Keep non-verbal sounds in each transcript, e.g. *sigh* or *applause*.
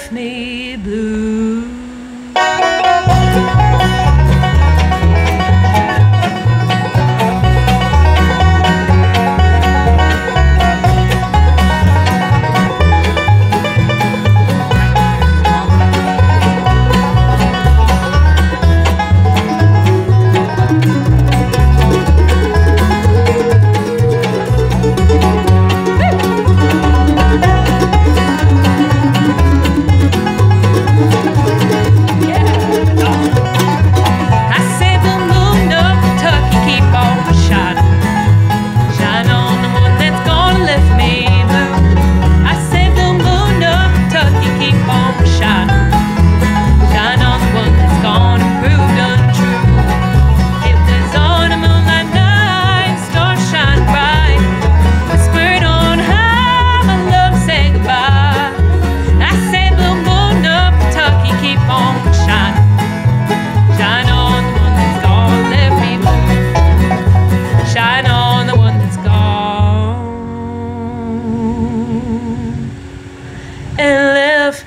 left me blue.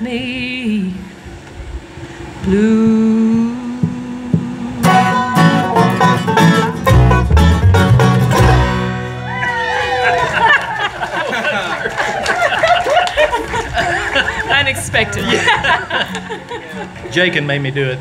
makes me blue. *laughs* Unexpected. Jakin made me do it.